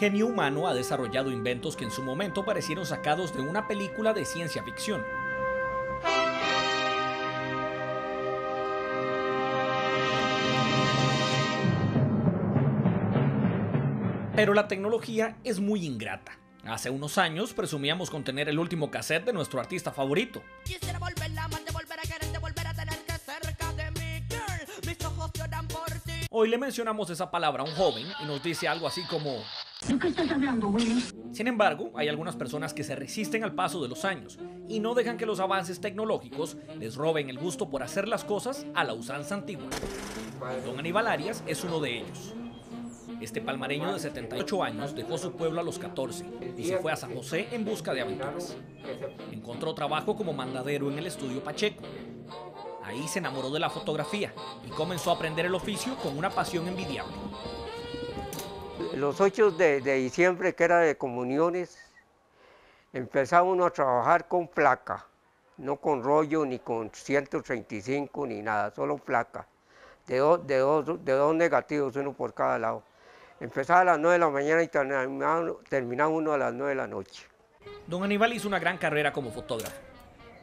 genio humano ha desarrollado inventos que en su momento parecieron sacados de una película de ciencia ficción. Pero la tecnología es muy ingrata. Hace unos años presumíamos con tener el último cassette de nuestro artista favorito. Hoy le mencionamos esa palabra a un joven y nos dice algo así como... Sin embargo, hay algunas personas que se resisten al paso de los años y no dejan que los avances tecnológicos les roben el gusto por hacer las cosas a la usanza antigua. Don Aníbal Arias es uno de ellos. Este palmareño de 78 años dejó su pueblo a los 14 y se fue a San José en busca de aventuras. Encontró trabajo como mandadero en el estudio Pacheco. Ahí se enamoró de la fotografía y comenzó a aprender el oficio con una pasión envidiable. Los 8 de, diciembre, que era de comuniones, empezaba uno a trabajar con placa, no con rollo, ni con 135, ni nada, solo placa, de, de, dos, de dos negativos, uno por cada lado. Empezaba a las 9 de la mañana y terminaba, uno a las 9 de la noche. Don Aníbal hizo una gran carrera como fotógrafo.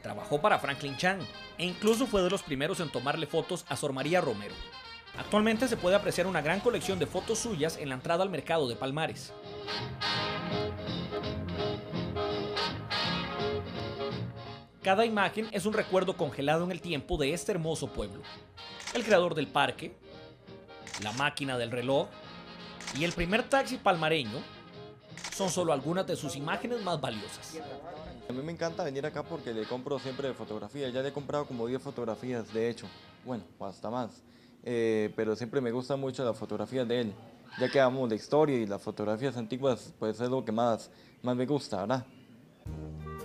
Trabajó para Franklin Chang e incluso fue de los primeros en tomarle fotos a Sor María Romero. Actualmente se puede apreciar una gran colección de fotos suyas en la entrada al mercado de Palmares. Cada imagen es un recuerdo congelado en el tiempo de este hermoso pueblo. El creador del parque, la máquina del reloj, y el primer taxi palmareño son solo algunas de sus imágenes más valiosas. A mí me encanta venir acá porque le compro siempre fotografías. Ya le he comprado como 10 fotografías, de hecho. Bueno, hasta más. Eh, pero siempre me gusta mucho las fotografías de él. Ya que amo la historia y las fotografías antiguas, pues es lo que más, más me gusta, ¿verdad?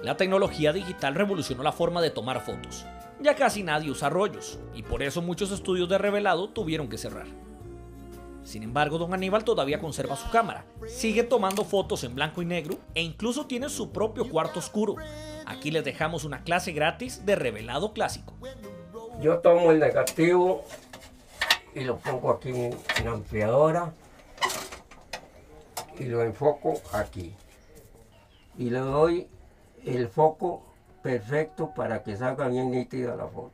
La tecnología digital revolucionó la forma de tomar fotos. Ya casi nadie usa rollos, y por eso muchos estudios de revelado tuvieron que cerrar. Sin embargo, don Aníbal todavía conserva su cámara, sigue tomando fotos en blanco y negro e incluso tiene su propio cuarto oscuro. Aquí les dejamos una clase gratis de revelado clásico. Yo tomo el negativo y lo pongo aquí en la ampliadora y lo enfoco aquí. Y le doy el foco perfecto para que salga bien nítida la foto.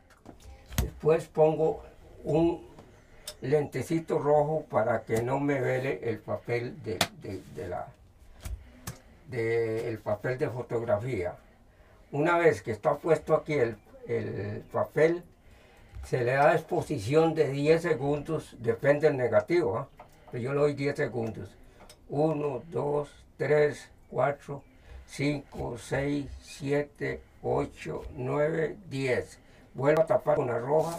Después pongo un lentecito rojo para que no me vele el papel de, la de el papel de fotografía. Una vez que está puesto aquí el, papel, se le da exposición de 10 segundos, depende del negativo, ¿ah? pero yo le doy 10 segundos. 1, 2, 3, 4, 5, 6, 7, 8, 9, 10. Vuelvo a tapar con la roja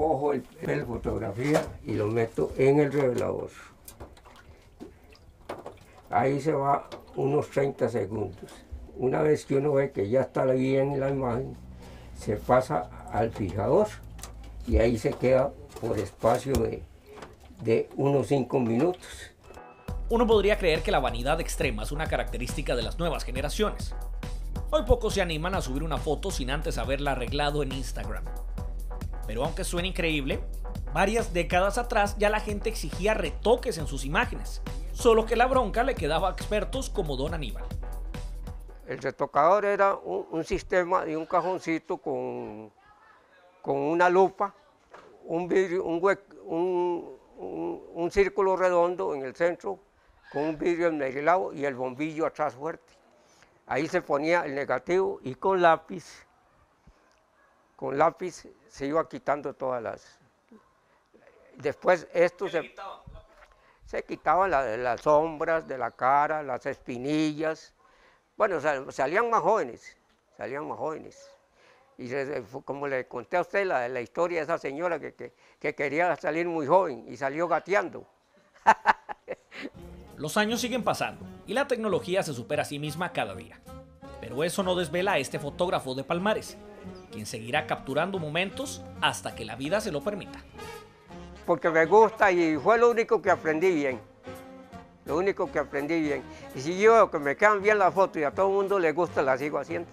cojo el, el fotografía y lo meto en el revelador. Ahí se va unos 30 segundos. Una vez que uno ve que ya está bien la imagen, se pasa al fijador y ahí se queda por espacio de, de unos 5 minutos. Uno podría creer que la vanidad extrema es una característica de las nuevas generaciones. Hoy pocos se animan a subir una foto sin antes haberla arreglado en Instagram. Pero aunque suene increíble, varias décadas atrás ya la gente exigía retoques en sus imágenes, solo que la bronca le quedaba a expertos como Don Aníbal. El retocador era un, sistema de un cajoncito con, con una lupa, un, vidrio, un, un, círculo redondo en el centro con un vidrio enmerilado y el bombillo atrás fuerte. Ahí se ponía el negativo y con lápiz con lápiz se iba quitando todas las... Después esto se... Se quitaban las sombras de la cara, las espinillas. Bueno, salían más jóvenes, salían más jóvenes. Y como le conté a usted la, la historia de esa señora que, que quería salir muy joven y salió gateando. Los años siguen pasando y la tecnología se supera a sí misma cada día. Pero eso no desvela a este fotógrafo de Palmares, quien seguirá capturando momentos hasta que la vida se lo permita. Porque me gusta y fue lo único que aprendí bien. Lo único que aprendí bien. Y si yo que me quedan bien las fotos y a todo el mundo le gusta, las sigo haciendo.